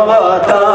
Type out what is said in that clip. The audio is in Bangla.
মানবতা